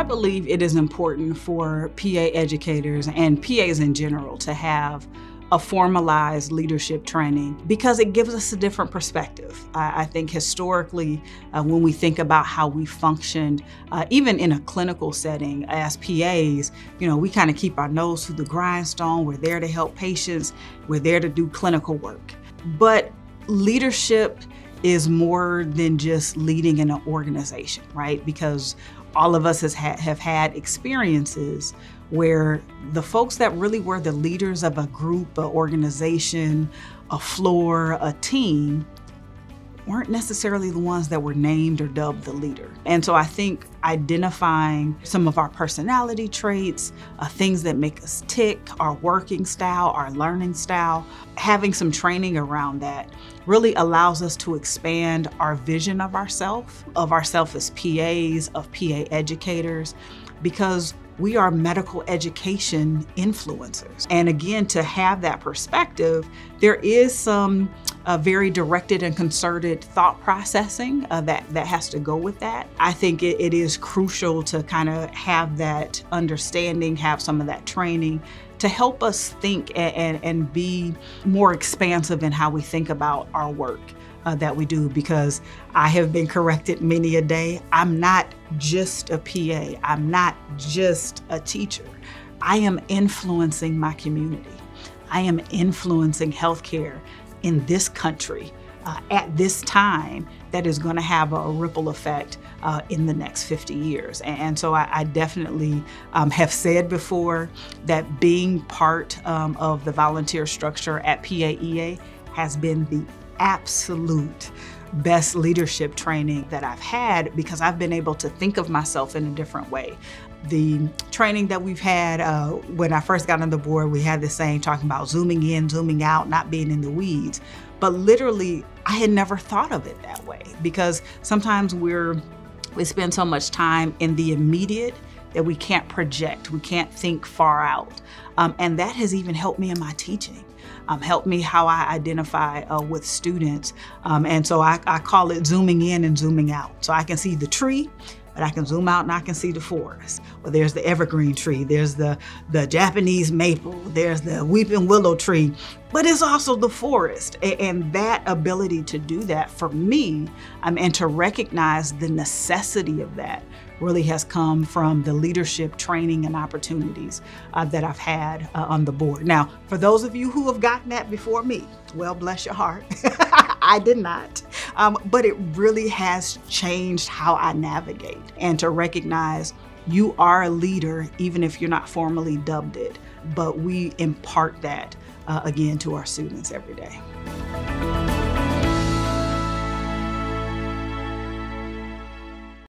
I believe it is important for PA educators and PAs in general to have a formalized leadership training because it gives us a different perspective. I, I think historically, uh, when we think about how we functioned, uh, even in a clinical setting as PAs, you know, we kind of keep our nose to the grindstone. We're there to help patients, we're there to do clinical work. But leadership is more than just leading in an organization, right? Because all of us ha- have had experiences where the folks that really were the leaders of a group, an organization, a floor, a team, weren't necessarily the ones that were named or dubbed the leader. And so I think identifying some of our personality traits, uh, things that make us tick, our working style, our learning style, having some training around that really allows us to expand our vision of ourselves, of ourselves as PAs, of PA educators, because we are medical education influencers. And again, to have that perspective, there is some uh, very directed and concerted thought processing uh, that, that has to go with that. I think it, it is crucial to kind of have that understanding, have some of that training to help us think and, and, and be more expansive in how we think about our work uh, that we do because I have been corrected many a day. I'm not just a PA, I'm not just a teacher. I am influencing my community. I am influencing healthcare in this country uh, at this time that is going to have a ripple effect uh, in the next 50 years. And, so I, I definitely um, have said before that being part um, of the volunteer structure at PAEA has been the absolute best leadership training that I've had because I've been able to think of myself in a different way. The training that we've had uh, when I first got on the board, we had this saying talking about zooming in, zooming out, not being in the weeds. But literally, I had never thought of it that way because sometimes we're we spend so much time in the immediate that we can't project, we can't think far out. Um, and that has even helped me in my teaching um, help me how I identify uh, with students. Um, and so I, I call it zooming in and zooming out. So I can see the tree, but I can zoom out and I can see the forest. Well, there's the evergreen tree, there's the, the Japanese maple, there's the weeping willow tree, but it's also the forest. And that ability to do that for me um, and to recognize the necessity of that really has come from the leadership training and opportunities uh, that I've had uh, on the board. Now, for those of you who have gotten that before me, well, bless your heart. I did not. Um, but it really has changed how I navigate and to recognize you are a leader, even if you're not formally dubbed it. But we impart that uh, again to our students every day.